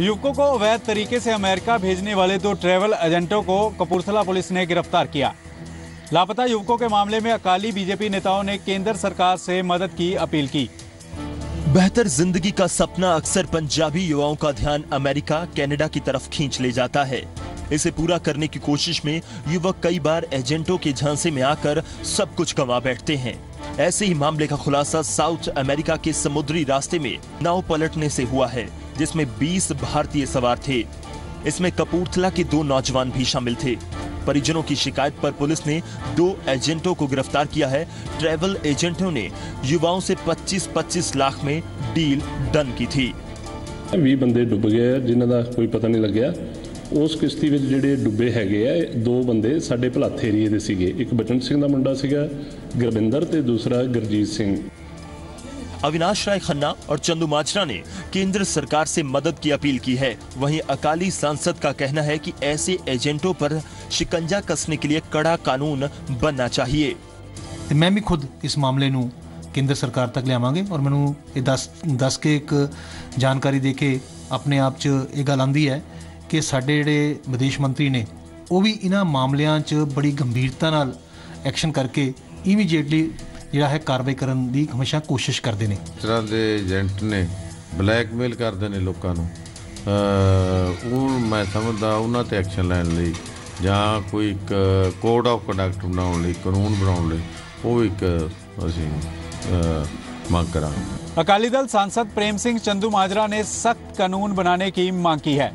युवकों को अवैध तरीके से अमेरिका भेजने वाले दो ट्रैवल एजेंटों को कपूरथला पुलिस ने गिरफ़्तार किया। लापता युवकों के मामले में अकाली बीजेपी नेताओं ने केंद्र सरकार से मदद की, अपील की। बेहतर ज़िंदगी का सपना अक्सर पंजाबी युवाओं का ध्यान अमेरिका, कनाडा की तरफ़ खींच ले जाता है। इसे पूरा करने की कोशिश में युवक कई बार एजेंटों के झांसे में आकर सब कुछ गंवा बैठते हैं। ऐसे ही मामले का खुलासा साउथ अमेरिका के समुद्री रास्ते में नाव पलटने से हुआ है। जिसमें 20 भारतीय सवार थे इसमें कपूरथला के दो नौजवान भी शामिल थे परिजनों की शिकायत पर पुलिस ने दो एजेंटों को गिरफ्तार किया है ट्रैवल एजेंटों ने युवाओं से 25-25 लाख में डील डन की थी 20 ਬੰਦੇ ਡੁੱਬ ਗਏ ਆ ਜਿਨ੍ਹਾਂ ਦਾ ਕੋਈ ਪਤਾ ਨਹੀਂ ਲੱਗਿਆ ਉਸ ਕਿਸ਼ਤੀ ਵਿੱਚ ਜਿਹੜੇ ਡੁੱਬੇ ਹੈਗੇ ਆ ਇਹ ਦੋ ਬੰਦੇ ਸਾਡੇ ਭਲਾਥ ਏਰੀਏ ਦੇ ਸੀਗੇ ਇੱਕ ਬਚਨ ਸਿੰਘ ਦਾ ਮੁੰਡਾ ਸੀਗਾ ਗੁਰਵਿੰਦਰ ਤੇ ਦੂਸਰਾ ਗੁਰਜੀਤ ਸਿੰਘ अविनाश राय खन्ना और चंदू माजरा ने केंद्र सरकार से मदद की अपील की है वहीं अकाली सांसद का कहना है कि ऐसे एजेंटों पर शिकंजा कसने के लिए कड़ा कानून बनना चाहिए ਤੇ ਮੈਂ ਵੀ ਖੁਦ ਇਸ ਮਾਮਲੇ ਨੂੰ ਕੇਂਦਰ ਸਰਕਾਰ ਤੱਕ ਲਿਆਵਾਂਗੇ ਔਰ ਮੈਨੂੰ ਇਹ ਦੱਸ ਦੱਸ ਕੇ ਇੱਕ ਜਾਣਕਾਰੀ ਦੇ ਕੇ ਆਪਣੇ ਆਪ 'ਚ ਇਹ ਗੱਲ ਆਂਦੀ ਹੈ ਕਿ ਸਾਡੇ ਜਿਹੜੇ ਵਿਦੇਸ਼ ਮੰਤਰੀ ਨੇ ਉਹ ਵੀ ਇਹਨਾਂ ਮਾਮਲਿਆਂ 'ਚ ਬੜੀ ਗੰਭੀਰਤਾ ਨਾਲ ਐਕਸ਼ਨ ਕਰਕੇ ਇਮੀਡੀਏਟਲੀ ਜਿਹੜਾ ਹੈ ਕਾਰਵਾਈ ਕਰਨ ਦੀ ਹਮੇਸ਼ਾ ਕੋਸ਼ਿਸ਼ ਕਰਦੇ ਨੇ ਇਸ ਤਰ੍ਹਾਂ ਦੇ ਏਜੰਟ ਨੇ ਬਲੈਕਮੇਲ ਕਰਦੇ ਨੇ ਲੋਕਾਂ ਨੂੰ ਅਹ ਉਹ ਮੈਂ ਸਮਝਦਾ ਉਹਨਾਂ ਤੇ ਐਕਸ਼ਨ ਲੈਣ ਲਈ ਜਾਂ ਕੋਈ ਇੱਕ ਕੋਡ ਆਫ ਕੰਡਕਟ ਬਣਾਉਣ ਲਈ ਕਾਨੂੰਨ ਬਣਾਉਣ ਲਈ ਉਹ ਇੱਕ ਅਸੀਂ ਅਹ, ਮੰਗ ਕਰਾਂਗੇ अकाली दल सांसद प्रेम सिंह चंदू माजरा ने सख्त कानून बनाने की मांग की है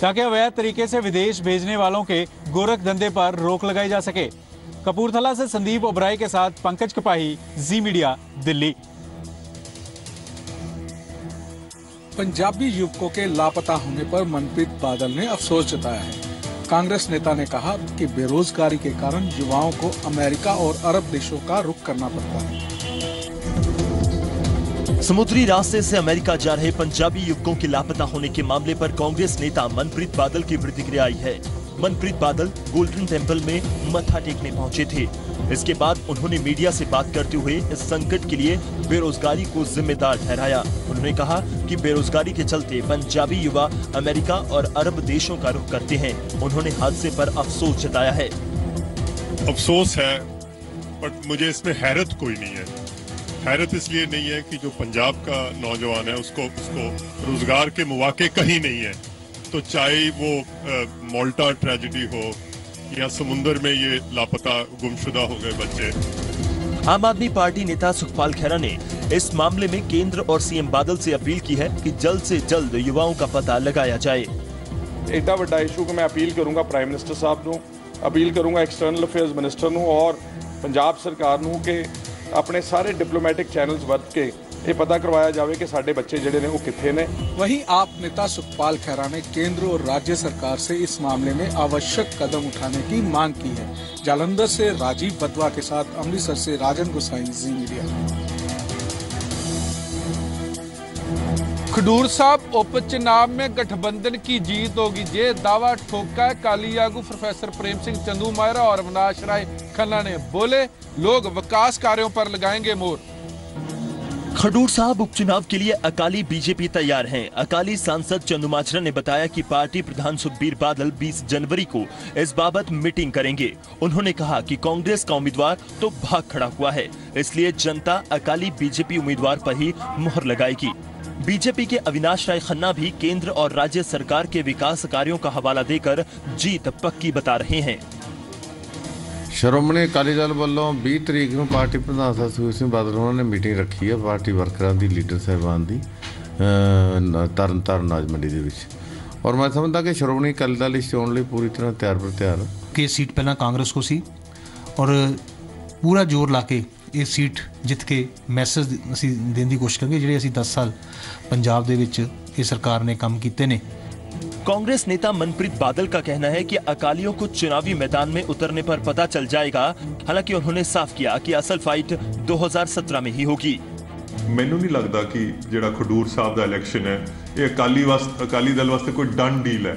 ताकि अवैध तरीके से विदेश भेजने वालों के गोरख धंधे पर रोक लगाई जा सके कपूरथला से संदीप ओबराय के साथ पंकज कपाही जी मीडिया दिल्ली। पंजाबी युवकों के लापता होने पर मनप्रीत बादल ने अफसोस जताया है। कांग्रेस नेता ने कहा कि बेरोजगारी के कारण युवाओं को अमेरिका और अरब देशों का रुख करना पड़ता है। समुद्री रास्ते से अमेरिका जा रहे पंजाबी युवकों के लापता होने के मामले पर कांग्रेस नेता मनप्रीत बादल की प्रतिक्रिया आई है। मनप्रीत बादल गोल्डन टेंपल में मत्था टेकने पहुँचे थे। इसके बाद उन्होंने मीडिया से बात करते हुए इस संकट के लिए बेरोजगारी को जिम्मेदार ठहराया। उन्होंने कहा कि बेरोजगारी के चलते पंजाबी युवा अमेरिका और अरब देशों का रुख करते हैं। उन्होंने हादसे पर अफसोस जताया है। अफसोस है बट मुझे इसमें हैरत कोई नहीं है। हैरत इसलिए नहीं है कि जो पंजाब का नौजवान है, उसको उसको रोज़गार के मौके कहीं नहीं है। तो चाहे वो मोल्टा ट्रेजिडी हो या समुंदर में ये लापता गुमशुदा हो गए बच्चे आम आदमी पार्टी नेता सुखपाल खैरा ने इस मामले में केंद्र और सीएम बादल से अपील की है कि जल्द से जल्द युवाओं का पता लगाया जाए एडा ਵੱਡਾ ਇਸ਼ੂ ਕਿ ਮੈਂ ਅਪੀਲ ਕਰੂੰਗਾ ਪ੍ਰਾਈਮ ਮਿਨਿਸਟਰ ਸਾਹਿਬ ਨੂੰ ਅਪੀਲ ਕਰੂੰਗਾ ਐਕਸਟਰਨਲ ਅਫੇਅਰਸ ਮਿਨਿਸਟਰ ਨੂੰ ਔਰ ਪੰਜਾਬ ਸਰਕਾਰ ਨੂੰ ਕਿ ਆਪਣੇ ਸਾਰੇ ਡਿਪਲੋਮੈਟਿਕ ਚੈਨਲਸ ਵਰਤ ਕੇ ਇਹ ਪਤਾ ਕਰਵਾਇਆ ਜਾਵੇ ਕਿ ਸਾਡੇ ਬੱਚੇ ਜਿਹੜੇ ਨੇ ਉਹ ਕਿੱਥੇ ਨੇ वहीं आप नेता सुखपाल खैरा ने केंद्र और राज्य सरकार से इस मामले में आवश्यक कदम उठाने की मांग की है जालंधर से राजीव बदवा के साथ अमृतसर से राजन गोसाई जी मीडिया खडूर साहब उपचुनाव में गठबंधन की जीत होगी ये दावा ठोका है काली आगू प्रोफेसर प्रेम सिंह चंदू मायरा और अविनाश राय खन्ना ने बोले लोग विकास कार्यों पर लगाएंगे मोर खडूर साहब उपचुनाव के लिए अकाली बीजेपी तैयार हैं। अकाली सांसद चंदुमाचरा ने बताया कि पार्टी प्रधान सुखबीर बादल 20 जनवरी को इस बाबत मीटिंग करेंगे। उन्होंने कहा कि कांग्रेस का उम्मीदवार तो भाग खड़ा हुआ है, इसलिए जनता अकाली बीजेपी उम्मीदवार पर ही मुहर लगाएगी। बीजेपी के अविनाश राय खन्ना भी केंद्र और राज्य सरकार के विकास कार्यों का हवाला देकर जीत पक्की बता रहे हैं। ਸ਼੍ਰੋਮਣੀ ਅਕਾਲੀ ਦਲ ਵੱਲੋਂ 20 ਤਰੀਕ ਨੂੰ ਪਾਰਟੀ ਪ੍ਰਧਾਨ ਸਾਹਿਬ ਸੁਖਬੀਰ ਸਿੰਘ ਬਾਦਲ ਉਹਨਾਂ ਨੇ ਮੀਟਿੰਗ ਰੱਖੀ ਹੈ ਪਾਰਟੀ ਵਰਕਰਾਂ ਦੀ ਲੀਡਰ ਸਾਹਿਬਾਨ ਦੀ ਅਹ, ਤਰਨ ਤਾਰਨ ਨਾਜ ਮੰਡੀ ਦੇ ਵਿੱਚ। ਔਰ ਮੈਂ ਸਮਝਦਾ ਕਿ ਸ਼੍ਰੋਮਣੀ ਅਕਾਲੀ ਦਲ ਇਸ ਚੋਣ ਲਈ ਪੂਰੀ ਤਰ੍ਹਾਂ ਤਿਆਰ ਪਰ ਤਿਆਰ ਕਿ ਇਹ ਸੀਟ ਪਹਿਲਾਂ ਕਾਂਗਰਸ ਕੋ ਸੀ ਔਰ ਪੂਰਾ ਜ਼ੋਰ ਲਾ ਕੇ ਇਹ ਸੀਟ ਜਿੱਤ ਕੇ ਮੈਸੇਜ ਅਸੀਂ ਦੇਣ ਦੀ ਕੋਸ਼ਿਸ਼ ਕਰਾਂਗੇ ਜਿਹੜੇ ਅਸੀਂ 10 ਸਾਲ ਪੰਜਾਬ ਦੇ ਵਿੱਚ ਇਹ ਸਰਕਾਰ ਨੇ ਕੰਮ ਕੀਤੇ ਨੇ। कांग्रेस नेता मनप्रीत बादल का कहना है कि अकालियों को चुनावी मैदान में उतरने पर पता चल जाएगा हालांकि उन्होंने साफ किया कि असल फाइट 2017 में ही होगी ਮੈਨੂੰ ਨਹੀਂ ਲੱਗਦਾ ਕਿ ਜਿਹੜਾ ਖਡੂਰ ਸਾਹਿਬ ਦਾ ਇਲੈਕਸ਼ਨ ਹੈ ਇਹ ਅਕਾਲੀ ਵਾਸਤੇ ਅਕਾਲੀ ਦਲ ਵਾਸਤੇ ਕੋਈ ਡਨ ਡੀਲ ਹੈ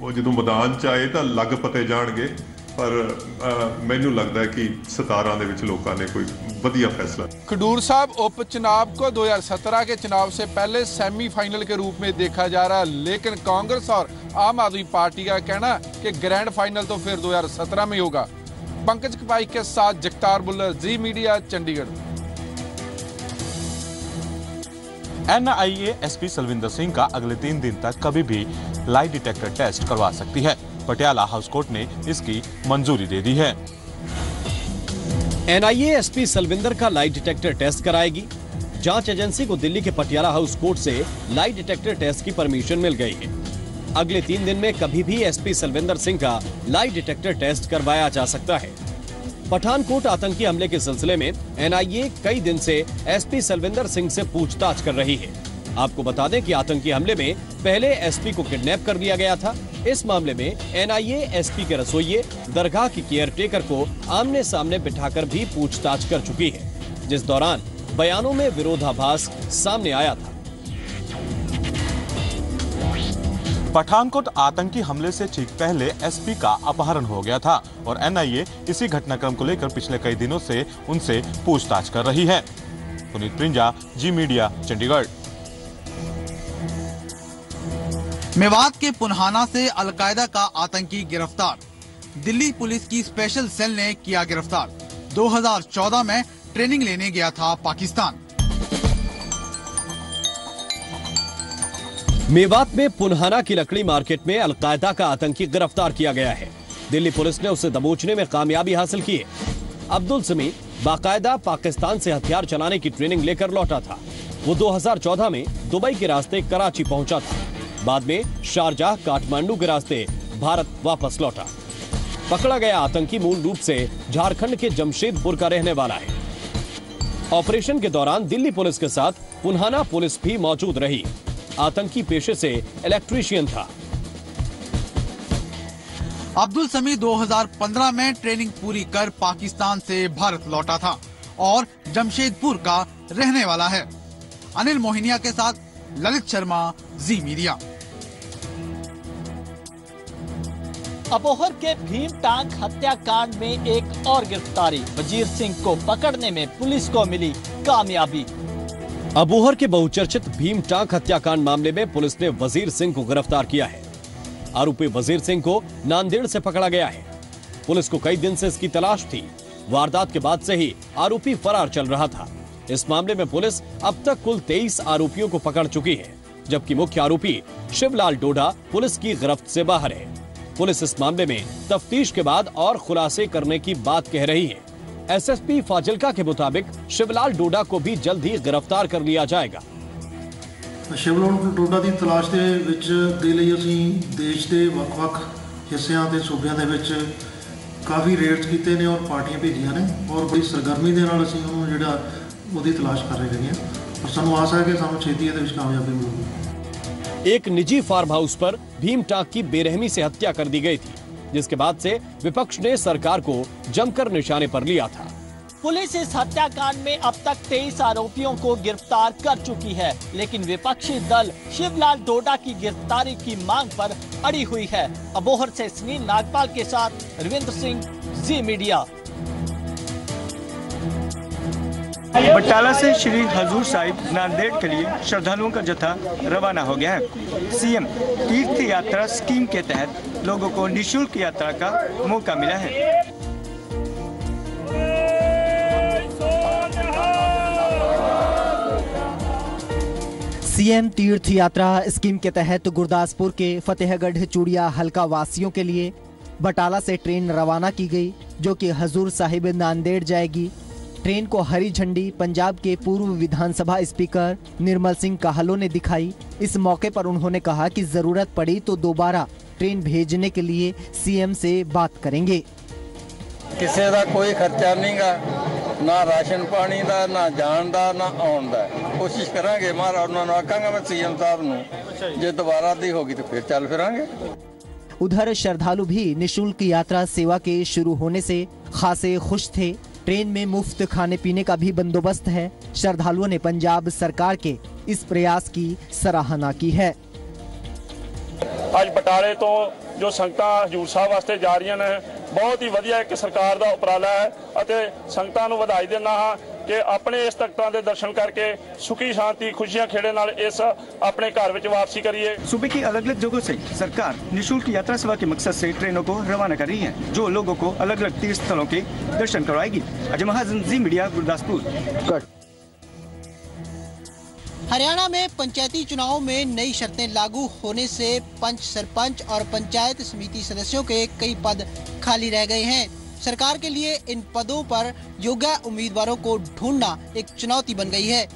ਉਹ ਜਦੋਂ ਮੈਦਾਨ ਚ ਆਏ ਤਾਂ ਲੱਗ ਪਤੇ ਜਾਣਗੇ ਪਰ ਅ, ਮੈਨੂੰ ਲੱਗਦਾ ਹੈ ਕਿ 17 ਦੇ ਵਿੱਚ ਲੋਕਾਂ ਨੇ ਕੋਈ ਵਧੀਆ ਫੈਸਲਾ खडूर साहब उपचुनाव को 2017 के चुनाव से पहले सेमीफाइनल के रूप में देखा जा रहा है लेकिन कांग्रेस और आम आदमी पार्टी का कहना है कि ग्रैंड फाइनल तो फिर 2017 में ही होगा पंकज कपाई के साथ Jagtar Bullar ji media Chandigarh NIA SP Salwinder Singh का अगले तीन दिन तक कभी भी लाई डिटेक्टर टेस्ट करवा सकती है पटियाला हाउस कोर्ट ने इसकी मंजूरी दे दी है। एनआईए एसपी सलविंदर का लाई डिटेक्टर टेस्ट कराएगी। जाँच एजेंसी को दिल्ली के पटियाला हाउस कोर्ट से लाई डिटेक्टर टेस्ट की परमिशन मिल गई है। अगले तीन दिन में कभी भी एसपी सलविंदर सिंह का लाई डिटेक्टर टेस्ट करवाया जा सकता है। पठानकोट आतंकी हमले के सिलसिले में एनआईए कई दिन से एसपी सलविंदर सिंह से पूछताछ कर रही है। आपको बता दें कि आतंकी हमले में पहले एसपी को किडनैप कर लिया गया था। इस मामले में एनआईए, एसपी के रसोइये दरगाह की केयर टेकर को आमने सामने बिठाकर भी पूछताछ कर चुकी है, जिस दौरान बयानों में विरोधाभास सामने आया था। पठानकोट आतंकी हमले से ठीक पहले एसपी का अपहरण हो गया था और एनआईए इसी घटनाक्रम को लेकर पिछले कई दिनों से उनसे पूछताछ कर रही है। पुनीत प्रिंजा जी मीडिया, चंडीगढ़। मेवात के पुनहाना से अलकायदा का आतंकी गिरफ़्तार। दिल्ली पुलिस की स्पेशल सेल ने किया गिरफ़्तार। 2014 में ट्रेनिंग लेने गया था पाकिस्तान। मेवात में पुनहाना की लकड़ी मार्केट में अलकायदा का आतंकी गिरफ़्तार किया गया है। दिल्ली पुलिस ने उसे दबोचने में कामयाबी हासिल की अब्दुल समी बाकायदा पाकिस्तान से हथियार चलाने की ट्रेनिंग लेकर लौटा था। वो 2014 में दुबई के रास्ते कराची पहुँचा था। बाद में शारजाह काठमांडू के रास्ते भारत वापस लौटा। पकड़ा गया आतंकी मूल रूप से झारखंड के जमशेदपुर का रहने वाला है। ऑपरेशन के दौरान दिल्ली पुलिस के साथ पुनहाना पुलिस भी मौजूद रही। आतंकी पेशे से इलेक्ट्रीशियन था। अब्दुल समी 2015 में ट्रेनिंग पूरी कर पाकिस्तान से भारत लौटा था और जमशेदपुर का रहने वाला है। अनिल मोहिनिया के साथ ललित शर्मा, जी मीडिया। अबोहर के भीम टांग हत्याकांड में एक और गिरफ्तारी। वज़ीर सिंह को पकड़ने में पुलिस को मिली कामयाबी। अबोहर के बहुचर्चित भीम टांग हत्याकांड मामले में पुलिस ने वज़ीर सिंह को गिरफ़्तार किया है। आरोपी वज़ीर सिंह को नांदेड़ से पकड़ा गया है। पुलिस को कई दिन से इसकी तलाश थी। वारदात के बाद से ही आरोपी फरार चल रहा था। इस मामले में पुलिस अब तक कुल 23 आरोपियों को पकड़ चुकी है, जबकि मुख्य आरोपी शिवलाल डोडा पुलिस की गिरफ्त से बाहर है। पुलिस इस मामले में तफ्तीश के बाद और खुलासे करने की बात कह रही है एसएसपी फाजिलका के मुताबिक शिवलाल डोडा को भी जल्द ही गिरफ्तार कर लिया जाएगा ਸ਼ਿਵਲਾਲ ਡੋਡਾ ਦੀ ਤਲਾਸ਼ ਦੇ ਵਿੱਚ ਦੇ ਲਈ ਅਸੀਂ ਦੇਸ਼ ਦੇ ਵੱਖ-ਵੱਖ ਹਿੱਸਿਆਂ ਤੇ ਸੂਬਿਆਂ ਦੇ ਵਿੱਚ ਕਾਫੀ ਰੇਡਸ ਕੀਤੇ ਨੇ ਔਰ ਪਾਰਟੀਆਂ ਭੇਜੀਆਂ ਨੇ ਔਰ ਬੜੀ ਸਰਗਰਮੀ ਦੇ ਨਾਲ ਅਸੀਂ ਉਹਨੂੰ ਜਿਹੜਾ ਉਹਦੀ ਤਲਾਸ਼ ਕਰ ਰਹੇ ਹੈਗੇ ਹਾਂ ਔਰ ਸਾਨੂੰ ਆਸ ਹੈ ਕਿ ਸਾਨੂੰ ਛੇਤੀ ਇਹਦੇ ਵਿੱਚ ਕਾਮਯਾਬੀ ਮਿਲੂਗੀ एक निजी फार्म हाउस पर भीम टाक की बेरहमी से हत्या कर दी गई थी, जिसके बाद से विपक्ष ने सरकार को जमकर निशाने पर लिया था। पुलिस इस हत्याकांड में अब तक 23 आरोपियों को गिरफ़्तार कर चुकी है, लेकिन विपक्षी दल शिवलाल डोडा की गिरफ्तारी की मांग पर अड़ी हुई है। अबोहर से सुनील नागपाल के साथ रविंद्र सिंह, जी मीडिया। बटाला से श्री हजूर साहिब नांदेड़ के लिए श्रद्धालुओं का जत्था रवाना हो गया है। सीएम तीर्थ यात्रा स्कीम के तहत लोगों को निशुल्क यात्रा का मौका मिला है। सीएम तीर्थ यात्रा स्कीम के तहत गुरदासपुर के फतेहगढ़ चूड़िया हल्का वासियों के लिए बटाला से ट्रेन रवाना की गई, जो कि हजूर साहिब नांदेड़ जाएगी। ट्रेन को हरी झंडी पंजाब के पूर्व विधानसभा स्पीकर निर्मल सिंह काहलो ने दिखाई इस मौके पर उन्होंने कहा कि जरूरत पड़ी तो दोबारा ट्रेन भेजने के लिए सीएम से बात करेंगे ਕਿਸੇ ਦਾ ਕੋਈ ਖਰਚਾ ਨਹੀਂਗਾ ਨਾ ਰਾਸ਼ਨ ਪਾਣੀ ਦਾ ਨਾ ਜਾਣ ਦਾ ਨਾ ਆਉਣ ਦਾ ਕੋਸ਼ਿਸ਼ ਕਰਾਂਗੇ ਮਹਾਰਾਜ ਉਹਨਾਂ ਨੂੰ ਆਖਾਂਗਾ ਮੈਂ ਸੀਐਮ ਸਾਹਿਬ ਨੂੰ ਜੇ ਦੁਬਾਰਾ ਦੀ ਹੋਗੀ ਤਾਂ ਫਿਰ ਚੱਲ ਫਿਰਾਂਗੇ उधर श्रद्धालु भी निशुल्क यात्रा सेवा के शुरू होने से खासे खुश थे ट्रेन में मुफ्त खाने पीने का भी बंदोबस्त है श्रद्धालुओं ने पंजाब सरकार के इस प्रयास की सराहना की है ਅੱਜ ਬਟਾਲੇ ਤੋਂ ਜੋ ਸੰਗਤਾਂ ਹਜੂਰ ਸਾਹਿਬ ਵਾਸਤੇ ਜਾ ਰਹੀਆਂ ਨੇ ਬਹੁਤ ਹੀ ਵਧੀਆ ਇੱਕ ਸਰਕਾਰ ਦਾ ਉਪਰਾਲਾ ਹੈ ਅਤੇ ਸੰਗਤਾਂ ਨੂੰ ਵਧਾਈ ਦਿੰਦਾ ਹਾਂ ਕਿ ਆਪਣੇ ਇਸ ਤਖਤਾਂ ਦੇ ਦਰਸ਼ਨ ਕਰਕੇ ਸੁਖੀ ਸ਼ਾਂਤੀ ਖੁਸ਼ੀਆਂ ਖੇੜੇ ਨਾਲ ਇਸ ਆਪਣੇ ਘਰ ਵਿੱਚ ਵਾਪਸੀ ਕਰੀਏ सूबे की अलग अलग जगहों से सरकार निशुल्क यात्रा सेवा के मकसद से ट्रेनों को रवाना कर रही है जो लोगों को अलग अलग तीर्थ स्थलों के दर्शन करवाएगी अजय महाजन जी मीडिया गुरदासपुर हरियाणा में पंचायती चुनाव में नई शर्तें लागू होने से पंच सरपंच और पंचायत समिति सदस्यों के कई पद खाली रह गए हैं सरकार के लिए इन पदों पर योग्य उम्मीदवारों को ढूंढना एक चुनौती बन गई है।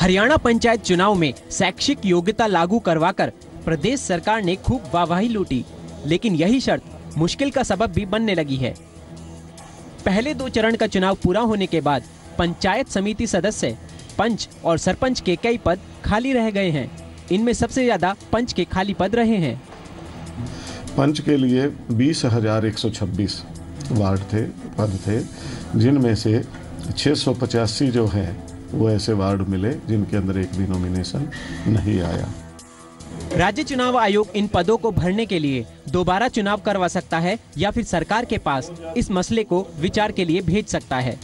हरियाणा पंचायत चुनाव में शैक्षिक योग्यता लागू करवाकर प्रदेश सरकार ने खूब वाहवाही लूटी, लेकिन यही शर्त मुश्किल का सबब भी बनने लगी है। पहले दो चरण का चुनाव पूरा होने के बाद पंचायत समिति सदस्य, पंच और सरपंच के कई पद खाली रह गए हैं। इनमें सबसे ज़्यादा पंच के खाली पद रहे हैं। पंच के लिए बीस हज़ार एक सौ छब्बीस वार्ड थे, पद थे, जिनमें से छः सौ पचासी जो है, वो ऐसे वार्ड मिले जिनके अंदर एक भी नॉमिनेशन नहीं आया। राज्य चुनाव आयोग इन पदों को भरने के लिए दोबारा चुनाव करवा सकता है या फिर सरकार के पास इस मसले को विचार के लिए भेज सकता है।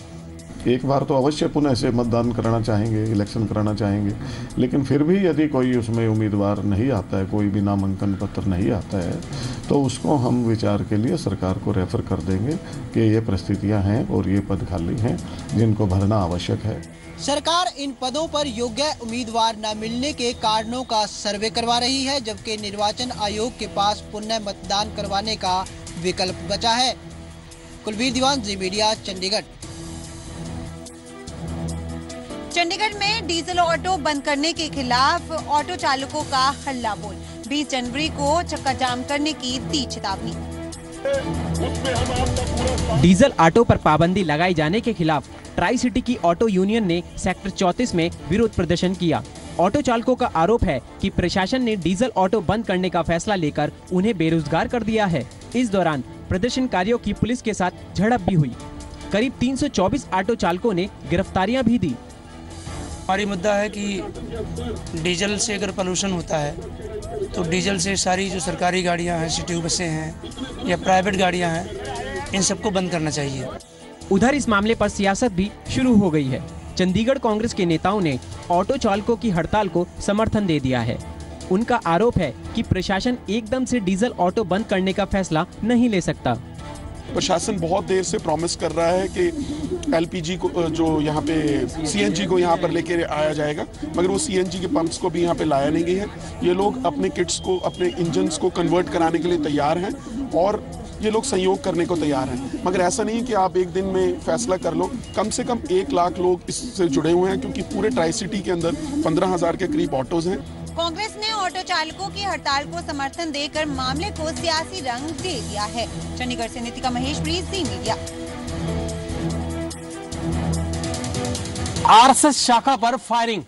एक बार तो अवश्य पुनः से मतदान कराना चाहेंगे इलेक्शन कराना चाहेंगे, लेकिन फिर भी यदि कोई उसमें उम्मीदवार नहीं आता है, कोई भी नामांकन पत्र नहीं आता है तो उसको हम विचार के लिए सरकार को रेफर कर देंगे कि ये परिस्थितियाँ हैं और ये पद खाली हैं, जिनको भरना आवश्यक है। सरकार इन पदों पर योग्य उम्मीदवार न मिलने के कारणों का सर्वे करवा रही है, जबकि निर्वाचन आयोग के पास पुनः मतदान करवाने का विकल्प बचा है। कुलवीर दीवान, जी मीडिया, चंडीगढ़। चंडीगढ़ में डीजल ऑटो बंद करने के खिलाफ ऑटो चालकों का हल्ला बोल। 20 जनवरी को चक्का जाम करने की दी चेतावनी। डीजल ऑटो पर पाबंदी लगाए जाने के खिलाफ ट्राई सिटी की ऑटो यूनियन ने सेक्टर 34 में विरोध प्रदर्शन किया। ऑटो चालकों का आरोप है कि प्रशासन ने डीजल ऑटो बंद करने का फैसला लेकर उन्हें बेरोजगार कर दिया है। इस दौरान प्रदर्शनकारियों की पुलिस के साथ झड़प भी हुई। करीब 324 ऑटो चालकों ने गिरफ्तारियाँ भी दी। हमारी मुद्दा है कि डीजल से अगर पोल्यूशन होता है तो डीजल से सारी जो सरकारी गाड़ियाँ हैं, सिटी बसें हैं, या प्राइवेट गाड़ियाँ हैं, इन सबको बंद करना चाहिए। उधर इस मामले पर सियासत भी शुरू हो गई है। चंडीगढ़ कांग्रेस के नेताओं ने ऑटो चालकों की हड़ताल को समर्थन दे दिया है। उनका आरोप है कि प्रशासन एकदम से डीजल ऑटो बंद करने का फैसला नहीं ले सकता। प्रशासन बहुत देर से प्रॉमिस कर रहा है कि एलपीजी को जो यहाँ पे सीएनजी को यहाँ पर लेके आया जाएगा, मगर वो सीएनजी के पंप्स को भी यहाँ पे लाया नहीं गया है। ये लोग अपने किट्स को, अपने इंजन्स को कन्वर्ट कराने के लिए तैयार हैं और ये लोग संयोग करने को तैयार हैं। मगर ऐसा नहीं कि आप एक दिन में फैसला कर लो। कम से कम एक लाख लोग इससे जुड़े हुए हैं, क्योंकि पूरे ट्राई सिटी के अंदर पंद्रह हज़ार के करीब ऑटोज हैं। कांग्रेस ऑटो चालकों की हड़ताल को समर्थन देकर मामले को सियासी रंग दे दिया है। चंडीगढ़ से Nitika Mahesh Preet C media. RSS शाखा पर फायरिंग।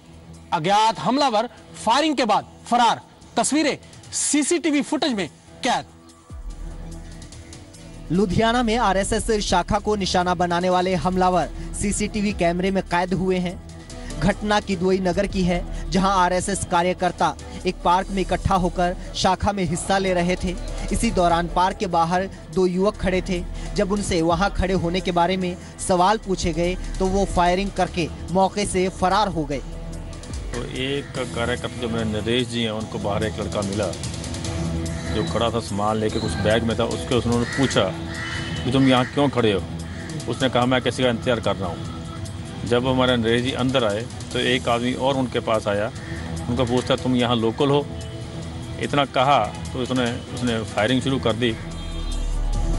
अज्ञात हमलावर फायरिंग के बाद फरार। तस्वीरें सीसीटीवी फुटेज में कैद। लुधियाना में आरएसएस शाखा को निशाना बनाने वाले हमलावर सीसीटीवी कैमरे में कैद हुए हैं। घटना किदवई नगर की है, जहाँ आरएसएस कार्यकर्ता एक पार्क में इकट्ठा होकर शाखा में हिस्सा ले रहे थे। इसी दौरान पार्क के बाहर दो युवक खड़े थे। जब उनसे वहाँ खड़े होने के बारे में सवाल पूछे गए तो वो फायरिंग करके मौके से फरार हो गए। तो एक कार्यकर्ता जो मेरे नरेश जी हैं, उनको बाहर एक लड़का मिला, जो खड़ा था, सामान लेके कुछ बैग में था, उसके उन्होंने पूछा कि तुम यहाँ क्यों खड़े हो? उसने कहा, मैं किसी का इंतज़ार कर रहा हूँ। जब हमारे नरेश जी अंदर आए तो एक आदमी और उनके पास आया। उनका पूछता तुम यहाँ लोकल हो? इतना कहा तो उसने उसने फायरिंग शुरू कर दी।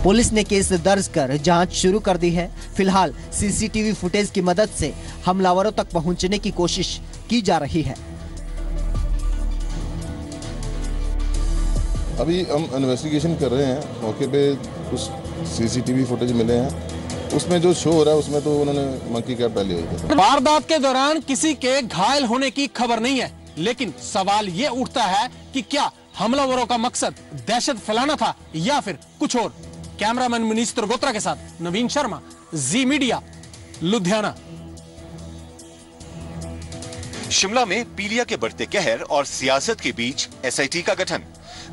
पुलिस ने केस दर्ज कर जाँच शुरू कर दी है। फ़िलहाल सीसीटीवी फुटेज की मदद से हमलावरों तक पहुँचने की कोशिश की जा रही है। अभी हम इन्वेस्टिगेशन कर रहे हैं। मौके पे कुछ सीसीटीवी फुटेज मिले हैं। उसमें जो शो हो रहा है उसमें तो उन्होंने मंकी कैप डाली हुई थी वारदात के दौरान किसी के घायल होने की खबर नहीं है लेकिन सवाल ये उठता है कि क्या हमलावरों का मकसद दहशत फैलाना था या फिर कुछ और? कैमरामैन मनीष त्रिगोत्रा के साथ नवीन शर्मा जी मीडिया लुधियाना। शिमला में पीलिया के बढ़ते कहर और सियासत के बीच एसआईटी का गठन।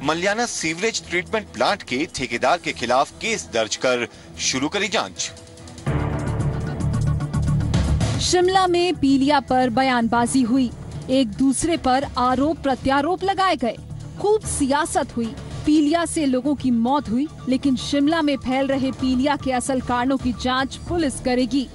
मलियाना सीवरेज ट्रीटमेंट प्लांट के ठेकेदार के खिलाफ केस दर्ज कर शुरू करी जाँच। शिमला में पीलिया पर बयानबाजी हुई। एक दूसरे पर आरोप प्रत्यारोप लगाए गए। खूब सियासत हुई। पीलिया से लोगों की मौत हुई, लेकिन शिमला में फैल रहे पीलिया के असल कारणों की जाँच पुलिस करेगी।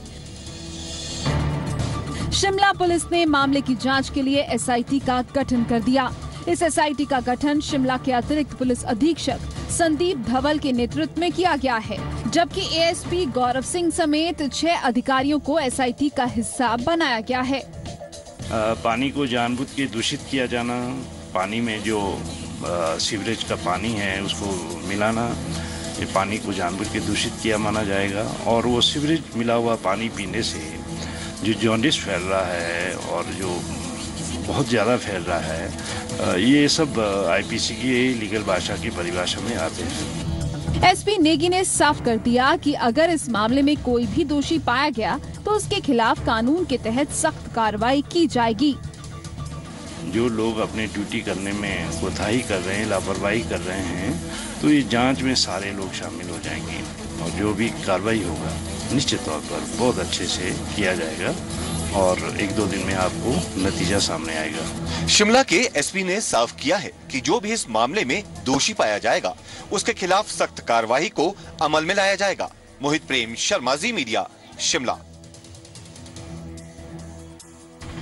शिमला पुलिस ने मामले की जाँच के लिए एसआईटी का गठन कर दिया। इस एसआईटी का गठन शिमला के अतिरिक्त पुलिस अधीक्षक संदीप धवल के नेतृत्व में किया गया है जबकि एएसपी गौरव सिंह समेत छह अधिकारियों को एसआईटी का हिस्सा बनाया गया है। आ, पानी को जानबूझ के दूषित किया जाना पानी में जो सीवरेज का पानी है उसको मिलाना ये पानी को जानबूझ के दूषित किया माना जाएगा और वो सीवरेज मिला हुआ पानी पीने से जो जॉन्डिस फैल रहा है और जो बहुत ज़्यादा फैल रहा है। ये सब आईपीसी की लीगल भाषा की परिभाषा में आते हैं। एसपी नेगी ने साफ़ कर दिया कि अगर इस मामले में कोई भी दोषी पाया गया तो उसके खिलाफ कानून के तहत सख्त कार्रवाई की जाएगी। जो लोग अपनी ड्यूटी करने में कोताही कर रहे हैं लापरवाही कर रहे हैं तो ये जाँच में सारे लोग शामिल हो जाएँगे। और जो भी कार्रवाई होगा निश्चित तौर पर बहुत अच्छे से किया जाएगा। और एक दो दिन में आपको नतीजा सामने आएगा। शिमला के एसपी ने साफ़ किया है कि जो भी इस मामले में दोषी पाया जाएगा, उसके खिलाफ सख्त कार्रवाई को अमल में लाया जाएगा। मोहित प्रेम, शर्मा, जी मीडिया, शिमला।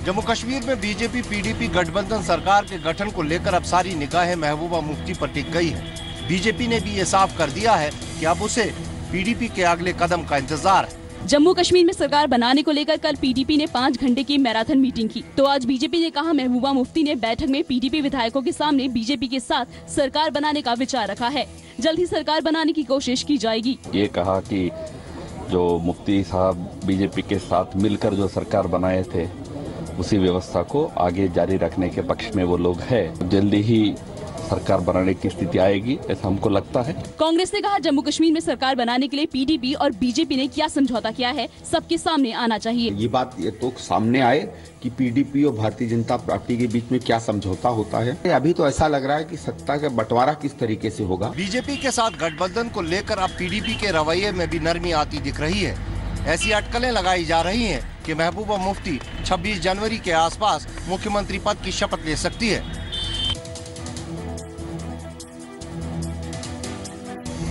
जम्मू कश्मीर में बीजेपी, पीडीपी, गठबंधन सरकार के गठन को लेकर अब सारी निगाहें महबूबा मुफ्ती पर टिक गई है। बीजेपी ने भी ये साफ़ कर दिया है कि अब उसे पीडीपी के अगले कदम का इंतज़ार है। जम्मू कश्मीर में सरकार बनाने को लेकर कल पीडीपी ने पाँच घंटे की मैराथन मीटिंग की। तो आज बीजेपी ने कहा, महबूबा मुफ्ती ने बैठक में पीडीपी विधायकों के सामने बीजेपी के साथ सरकार बनाने का विचार रखा है। जल्द ही सरकार बनाने की कोशिश की जाएगी। ये कहा कि जो मुफ्ती साहब बीजेपी के साथ मिलकर जो सरकार बनाए थे, उसी व्यवस्था को आगे जारी रखने के पक्ष में वो लोग है। जल्दी ही सरकार बनाने की स्थिति आएगी ऐसा हमको लगता है। कांग्रेस ने कहा जम्मू कश्मीर में सरकार बनाने के लिए पीडीपी और बीजेपी ने क्या समझौता किया है सबके सामने आना चाहिए। ये बात ये तो सामने आए कि पीडीपी और भारतीय जनता पार्टी के बीच में क्या समझौता होता है। अभी तो ऐसा लग रहा है कि सत्ता का बंटवारा किस तरीके से होगा। बीजेपी के साथ गठबंधन को लेकर अब पीडीपी के रवैये में भी नरमी आती दिख रही है। ऐसी अटकलें लगाई जा रही हैं कि महबूबा मुफ्ती 26 जनवरी के आसपास मुख्यमंत्री पद की शपथ ले सकती है।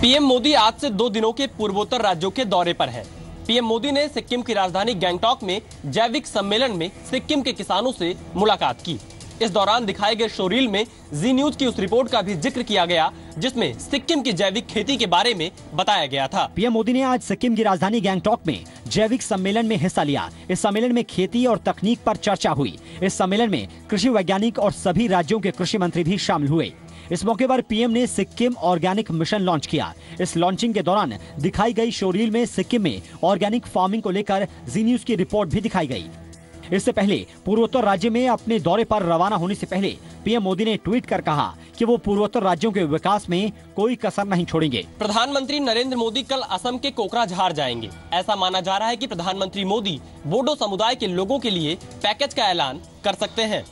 पीएम मोदी आज से दो दिनों के पूर्वोत्तर राज्यों के दौरे पर है। पीएम मोदी ने सिक्किम की राजधानी गैंगटॉक में जैविक सम्मेलन में सिक्किम के किसानों से मुलाकात की। इस दौरान दिखाए गए शोरील में जी न्यूज़ की उस रिपोर्ट का भी ज़िक्र किया गया, जिसमें सिक्किम की जैविक खेती के बारे में बताया गया था। पीएम मोदी ने आज सिक्किम की राजधानी गैंगटॉक में जैविक सम्मेलन में हिस्सा लिया। इस सम्मेलन में खेती और तकनीक पर चर्चा हुई। इस सम्मेलन में कृषि वैज्ञानिक और सभी राज्यों के कृषि मंत्री भी शामिल हुए। इस मौके पर पीएम ने सिक्किम ऑर्गेनिक मिशन लॉन्च किया। इस लॉन्चिंग के दौरान दिखाई गई शोरील में सिक्किम में ऑर्गेनिक फ़ार्मिंग को लेकर जी न्यूज़ की रिपोर्ट भी दिखाई गई। इससे पहले पूर्वोत्तर राज्य में अपने दौरे पर रवाना होने से पहले पीएम मोदी ने ट्वीट कर कहा कि वो पूर्वोत्तर राज्यों के विकास में कोई कसर नहीं छोड़ेंगे। प्रधानमंत्री नरेंद्र मोदी कल असम के कोकराझार जाएँगे। ऐसा माना जा रहा है कि प्रधानमंत्री मोदी बोडो समुदाय के लोगों के लिए पैकेज का ऐलान कर सकते हैं।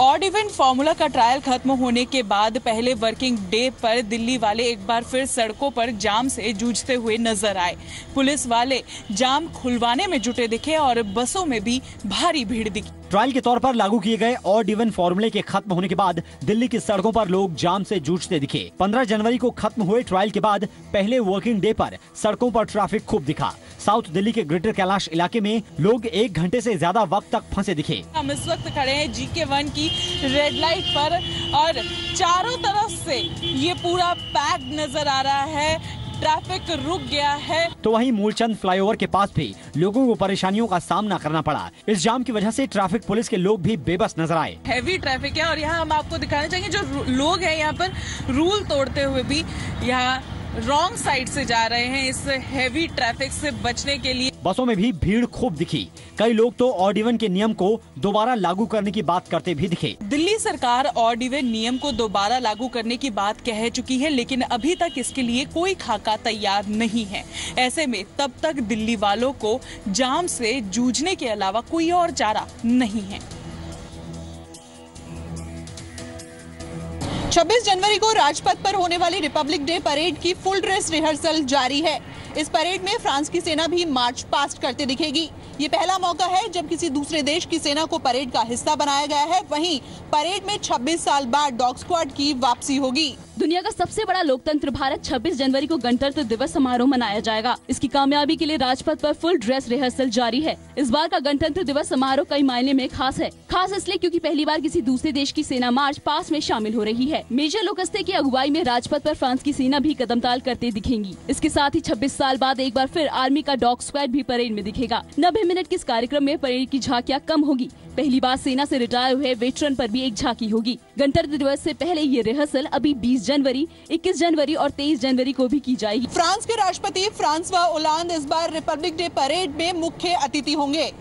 ऑड इवेंट फॉर्मूला का ट्रायल खत्म होने के बाद पहले वर्किंग डे पर दिल्ली वाले एक बार फिर सड़कों पर जाम से जूझते हुए नज़र आए। पुलिस वाले जाम खुलवाने में जुटे दिखे और बसों में भी भारी भीड़ दिखी। ट्रायल के तौर पर लागू किए गए ऑड इवन फॉर्मूले के खत्म होने के बाद दिल्ली की सड़कों पर लोग जाम से जूझते दिखे। 15 जनवरी को खत्म हुए ट्रायल के बाद पहले वर्किंग डे पर सड़कों पर ट्रैफ़िक खूब दिखा। साउथ दिल्ली के ग्रेटर कैलाश इलाके में लोग एक घंटे से ज़्यादा वक्त तक फंसे दिखे। हम इस वक्त खड़े हैं जी के वन की रेड लाइट पर और चारों तरफ़ से ये पूरा पैक नज़र आ रहा है। ट्रैफ़िक रुक गया है। तो वहीं मूलचंद फ्लाईओवर के पास भी लोगों को परेशानियों का सामना करना पड़ा। इस जाम की वजह से ट्रैफ़िक पुलिस के लोग भी बेबस नज़र आए। हैवी ट्रैफ़िक है और यहाँ हम आपको दिखाना चाहेंगे जो लोग हैं यहाँ पर रूल तोड़ते हुए भी यहाँ रॉन्ग साइड से जा रहे हैं इस हैवी ट्रैफ़िक से बचने के लिए। बसों में भी भीड़ खूब दिखी। कई लोग तो ऑड इवन के नियम को दोबारा लागू करने की बात करते भी दिखे। दिल्ली सरकार ऑड इवन नियम को दोबारा लागू करने की बात कह चुकी है लेकिन अभी तक इसके लिए कोई खाका तैयार नहीं है। ऐसे में तब तक दिल्ली वालों को जाम से जूझने के अलावा कोई और चारा नहीं है। 26 जनवरी को राजपथ पर होने वाली रिपब्लिक डे परेड की फुल ड्रेस रिहर्सल जारी है। इस परेड में फ्रांस की सेना भी मार्च पास्ट करते दिखेगी। ये पहला मौका है जब किसी दूसरे देश की सेना को परेड का हिस्सा बनाया गया है। वहीं परेड में 26 साल बाद डॉग स्क्वाड की वापसी होगी। दुनिया का सबसे बड़ा लोकतंत्र भारत 26 जनवरी को गणतंत्र दिवस समारोह मनाया जाएगा। इसकी कामयाबी के लिए राजपथ पर फुल ड्रेस रिहर्सल जारी है। इस बार का गणतंत्र दिवस समारोह कई मायने में खास है। खास इसलिए क्योंकि पहली बार किसी दूसरे देश की सेना मार्च पास में शामिल हो रही है। मेजर लोकस्ते की अगुवाई में राजपथ आरोप फ्रांस की सेना भी कदमताल करते दिखेंगी। इसके साथ ही 26 साल बाद एक बार फिर आर्मी का डॉग स्क्वाड भी परेड में दिखेगा। नब्बे मिनट के इस कार्यक्रम में परेड की झांकियाँ कम होगी? पहली बार सेना से रिटायर हुए वेटरन पर भी एक झांकी होगी। गणतंत्र दिवस से पहले ये रिहर्सल अभी 20 जनवरी 21 जनवरी और 23 जनवरी को भी की जाएगी। फ्रांस के राष्ट्रपति फ्रांसवा ओलांद इस बार रिपब्लिक डे परेड में मुख्य अतिथि होंगे।